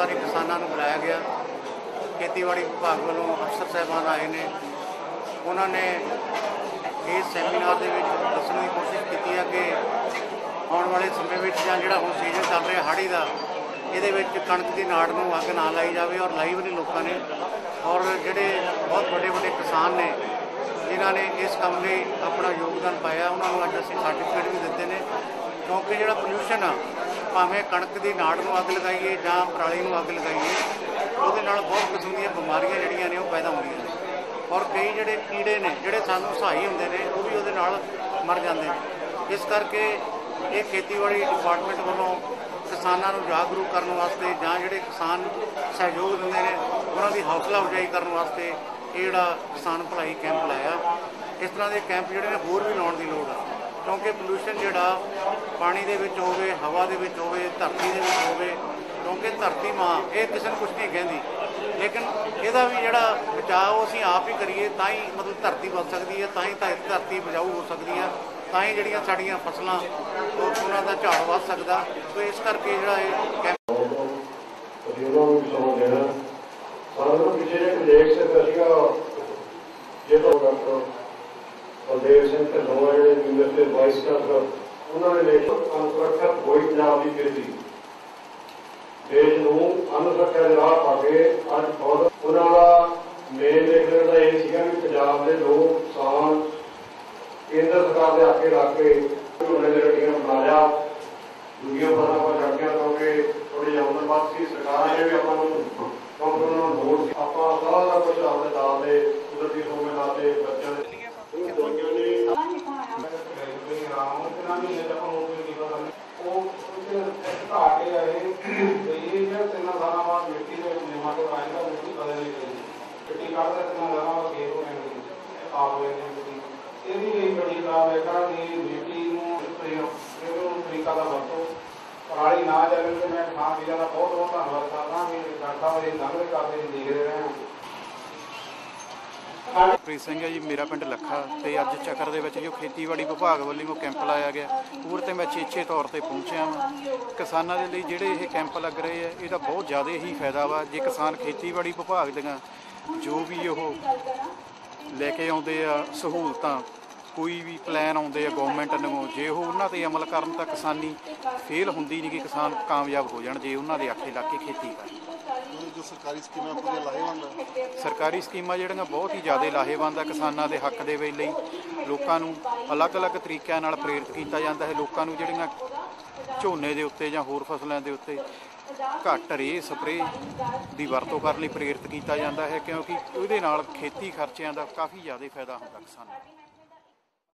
ਸਾਰੇ ਕਿਸਾਨਾਂ ਨੂੰ ਬੁਲਾਇਆ ਗਿਆ। ਖੇਤੀਬਾੜੀ ਵਿਭਾਗ ਵੱਲੋਂ ਅਫਸਰ ਸਾਹਿਬਾਨ ਆਏ ਨੇ। ਉਹਨਾਂ ਨੇ ਇਸ ਸੈਮੀਨਾਰ ਦੇ ਵਿੱਚ ਦੱਸਣ ਦੀ ਕੋਸ਼ਿਸ਼ ਕੀਤੀ ਹੈ ਕਿ ਆਉਣ ਵਾਲੇ ਸਮੇਂ ਵਿੱਚ ਜਾਂ ਜਿਹੜਾ ਹੁਣ ਸੀਜ਼ਨ ਚੱਲ ਰਿਹਾ ਹਾੜੀ ਦਾ, ਇਹਦੇ ਵਿੱਚ ਕਣਕ ਦੀ ਨਾੜ ਨੂੰ ਅੱਗ ਨਾ ਲਾਈ ਜਾਵੇ ਔਰ ਲਾਈ ਵੀ ਲੋਕਾਂ ਨੇ ਔਰ ਜਿਹੜੇ ਬਹੁਤ ਵੱਡੇ ਵੱਡੇ ਕਿਸਾਨ ਨੇ, ਜਿਨ੍ਹਾਂ ਨੇ ਇਸ ਕੰਮ ਲਈ ਆਪਣਾ ਯੋਗਦਾਨ ਪਾਇਆ, ਉਹਨਾਂ ਨੂੰ ਅੱਜ ਅਸੀਂ ਸਰਟੀਫਿਕੇਟ ਵੀ ਦਿੱਤੇ ਨੇ। ਕਿਉਂਕਿ ਜਿਹੜਾ ਪੋਲੂਸ਼ਨ ਆ ਭਾਵੇਂ ਕਣਕ ਦੀ ਨਾੜ ਨੂੰ ਅੱਗ ਲਗਾਈਏ ਜਾਂ ਪਰਾਲੀ ਨੂੰ ਅੱਗ ਲਗਾਈਏ, ਉਹਦੇ ਨਾਲ ਬਹੁਤ ਕਿਸਮ ਦੀਆਂ ਬਿਮਾਰੀਆਂ ਜਿਹੜੀਆਂ ਨੇ ਉਹ ਪੈਦਾ ਹੁੰਦੀਆਂ ਨੇ। ਔਰ ਕਈ ਜਿਹੜੇ ਕੀੜੇ ਨੇ, ਜਿਹੜੇ ਸਾਨੂੰ ਸਹਾਈ ਹੁੰਦੇ ਨੇ, ਉਹ ਵੀ ਉਹਦੇ ਨਾਲ ਮਰ ਜਾਂਦੇ ਨੇ। ਇਸ ਕਰਕੇ ਇਹ ਖੇਤੀਬਾੜੀ ਡਿਪਾਰਟਮੈਂਟ ਵੱਲੋਂ ਕਿਸਾਨਾਂ ਨੂੰ ਜਾਗਰੂਕ ਕਰਨ ਵਾਸਤੇ ਜਾਂ ਜਿਹੜੇ ਕਿਸਾਨ ਸਹਿਯੋਗ ਦਿੰਦੇ ਨੇ, ਉਹਨਾਂ ਦੀ ਹੌਸਲਾ ਅਫਜ਼ਾਈ ਕਰਨ ਵਾਸਤੇ ਇਹ ਜਿਹੜਾ ਕਿਸਾਨ ਭਲਾਈ ਕੈਂਪ ਲਾਇਆ। ਇਸ ਤਰ੍ਹਾਂ ਦੇ ਕੈਂਪ ਜਿਹੜੇ ਨੇ ਹੋਰ ਵੀ ਲਾਉਣ ਦੀ ਲੋੜ ਆ। ਕਿਉਂਕਿ ਪੋਲੂਸ਼ਨ ਜਿਹੜਾ ਪਾਣੀ ਦੇ ਵਿੱਚ ਹੋਵੇ, ਹਵਾ ਦੇ ਵਿੱਚ ਹੋਵੇ, ਧਰਤੀ ਦੇ ਵਿੱਚ ਹੋਵੇ, ਕਿਉਂਕਿ ਧਰਤੀ ਮਾਂ, ਇਹ ਕਿਸੇ ਨੂੰ ਕੁਝ ਨਹੀਂ ਕਹਿੰਦੀ। ਲੇਕਿਨ ਇਹਦਾ ਵੀ ਜਿਹੜਾ ਬਚਾਅ ਅਸੀਂ ਆਪ ਹੀ ਕਰੀਏ, ਤਾਂ ਹੀ ਮਤਲਬ ਧਰਤੀ ਬਚ ਸਕਦੀ ਹੈ, ਤਾਂ ਹੀ ਧਰਤੀ ਬਚਾਊ ਹੋ ਸਕਦੀ ਹੈ, ਤਾਂ ਹੀ ਜਿਹੜੀਆਂ ਸਾਡੀਆਂ ਫਸਲਾਂ ਉਹਨਾਂ ਦਾ ਝਾੜ ਵੱਧ ਸਕਦਾ। ਸੋ ਇਸ ਕਰਕੇ ਜਿਹੜਾ ਇਹ ਕੈਂਪ ਉਹਨਾਂ ਨੂੰ ਵੀ ਸਮਾਂ ਦੇਣਾ ਸਾਨੂੰ ਪਿੱਛੇ ਜੇ ਲੇਖ ਸੇ ਸੀਗਾ ਜੇ ਤੋਂ ਡਾਕਟਰ ਬਲਦੇਵ ਸਿੰਘ ਤੇ ਜਿਹੜੇ ਉਹਨਾਂ ਅਨਸੁਰੱਖਿਅਤ ਹੋਈ ਪੰਜਾਬ ਦੀ ਦੇਸ਼ ਨੂੰ ਅਨਸੁਰੱਖਿਆ ਦੇ ਰਾਹ ਪਾ ਕੇ ਅੱਜ ਬਹੁਤ ਉਹਨਾਂ ਦਾ ਮੇਨ ਲੇਖਣ ਦਾ ਇਹ ਸੀਗਾ ਵੀ ਪੰਜਾਬ ਦੇ ਲੋਕ ਕਿਸਾਨ ਕੇਂਦਰ ਸਰਕਾਰ ਦੇ ਆਕੇ ਰੱਖ ਕੇ ਉਹਨਾਂ ਦੇ ਰਟੀਆਂ ਬਣਾ ਦੁਨੀਆ ਭਰ ਆਪਾਂ ਚੜ੍ਹਦਿਆਂ ਕਿਉਂਕਿ ਥੋੜੀ ਆਮਦਨ ਬਾਤ ਸੀ ਸਰਕਾਰ ਨੇ ਵੀ ਆਪਾਂ ਨੂੰ ਕਿਉਂਕਿ ਨੂੰ ਲੋੜ ਆਪਾਂ ਸਾਰਾ ਕੁਝ ਆਪਣੇ ਨਾਲ ਦੇ ਕੁਦਰਤੀ ਸੋਮੇ ਨਾਲ ਦੇ ਬੱਚਿਆਂ ਦੇ ਉਹ ਦਵਾਈਆਂ ਨੇ ਪਰਾਲੀ ਨਾ ਚੱਲਣ ਤੇ ਮੈਂ ਖਾਂ ਵੀਰਾਂ ਦਾ ਬਹੁਤ ਬਹੁਤ ਧੰਨਵਾਦ ਕਰਦਾ ਵੀ ਡਾਕਟਰ ਸਾਹਿਬ ਇਹ ਕਰਦੇ ਦੇਖਦੇ ਰਹੇ ਹਾਂ ਪ੍ਰੀਤ ਸਿੰਘ ਹੈ ਜੀ, ਮੇਰਾ ਪਿੰਡ ਲੱਖਾ ਤੇ ਅੱਜ ਚੱਕਰ ਦੇ ਵਿੱਚ ਜੋ ਖੇਤੀਬਾੜੀ ਵਿਭਾਗ ਵੱਲੋਂ ਕੈਂਪ ਲਾਇਆ ਗਿਆ। ਪੂਰੇ ਤੇ ਮੈਂ ਚੇਚੇ ਤੌਰ ਤੇ ਪਹੁੰਚਿਆ ਹਾਂ ਕਿਸਾਨਾਂ ਦੇ ਲਈ ਜਿਹੜੇ ਇਹ ਕੈਂਪ ਲੱਗ ਰਹੇ ਆ, ਇਹਦਾ ਬਹੁਤ ਜ਼ਿਆਦਾ ਹੀ ਫਾਇਦਾ ਵਾ। ਜੇ ਕਿਸਾਨ ਖੇਤੀਬਾੜੀ ਵਿਭਾਗ ਦੀਆਂ ਜੋ ਵੀ ਉਹ ਲੈ ਕੇ ਆਉਂਦੇ ਆ ਸਹੂਲਤਾਂ ਕੋਈ ਵੀ ਪਲਾਨ ਆਉਂਦੇ ਆ ਗਵਰਨਮੈਂਟ ਨੂੰ ਜੇ ਉਹ ਉਹਨਾਂ ਤੇ ਅਮਲ ਕਰਨ ਤਾਂ ਕਿਸਾਨੀ ਫੇਲ ਹੁੰਦੀ ਨਹੀਂ ਕਿ ਕਿਸਾਨ ਕਾਮਯਾਬ ਹੋ ਜਾਣ ਜੇ ਉਹਨਾਂ ਦੇ ਆਖੇ ਲੱਗ ਕੇ ਖੇਤੀ ਕਰਨ ਜੋ ਸਰਕਾਰੀ ਸਕੀਮਾਂ ਪੂਰੀਆਂ ਲਾਹੇਵੰਦ ਸਰਕਾਰੀ ਸਕੀਮਾਂ ਜਿਹੜੀਆਂ ਬਹੁਤ ਹੀ ਜ਼ਿਆਦਾ ਲਾਹੇਵੰਦ ਆ ਕਿਸਾਨਾਂ ਦੇ ਹੱਕ ਦੇ ਵੇ ਲਈ। ਲੋਕਾਂ ਨੂੰ ਅਲੱਗ-ਅਲੱਗ ਤਰੀਕਿਆਂ ਨਾਲ ਪ੍ਰੇਰਿਤ ਕੀਤਾ ਜਾਂਦਾ ਹੈ। ਲੋਕਾਂ ਨੂੰ ਜਿਹੜੀਆਂ ਝੋਨੇ ਦੇ ਉੱਤੇ ਜਾਂ ਹੋਰ ਫਸਲਾਂ ਦੇ ਉੱਤੇ ਘੱਟ ਰੇ ਸਪਰੇ ਦੀ ਵਰਤੋਂ ਕਰਨ ਲਈ ਪ੍ਰੇਰਿਤ ਕੀਤਾ ਜਾਂਦਾ ਹੈ ਕਿਉਂਕਿ ਉਹਦੇ ਨਾਲ ਖੇਤੀ ਖਰਚਿਆਂ ਦਾ ਕਾਫੀ ਜ਼ਿਆਦਾ ਫਾਇਦਾ ਹੁੰਦਾ ਕਿਸਾਨਾਂ ਨੂੰ।